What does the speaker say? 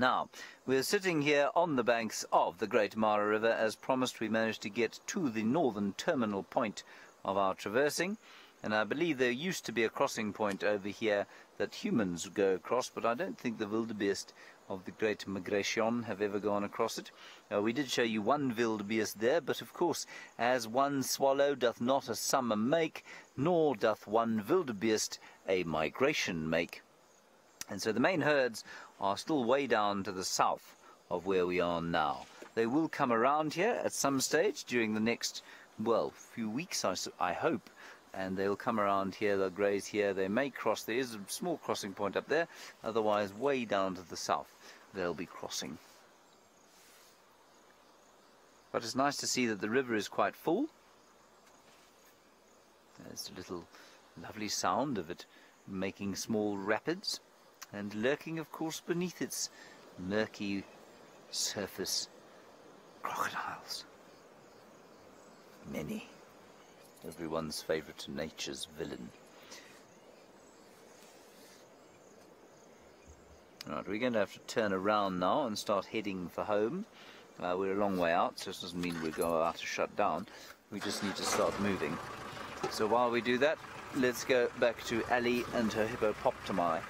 Now, we're sitting here on the banks of the Great Mara River. As promised, we managed to get to the northern terminal point of our traversing. And I believe there used to be a crossing point over here that humans go across, but I don't think the wildebeest of the Great Migration have ever gone across it. Uh, we did show you one wildebeest there, but of course, as one swallow doth not a summer make, nor doth one wildebeest a migration make. And so the main herds are still way down to the south of where we are now. They will come around here at some stage during the next, well, few weeks, I, I hope, and they'll come around here, they'll graze here, they may cross, there is a small crossing point up there, otherwise way down to the south they'll be crossing. But it's nice to see that the river is quite full. There's a little lovely sound of it making small rapids and lurking, of course, beneath its murky surface crocodiles. Many. Everyone's favourite nature's villain. Right, we're going to have to turn around now and start heading for home. Uh, we're a long way out, so this doesn't mean we're going to have to shut down. We just need to start moving. So while we do that, let's go back to Ali and her hippopotami.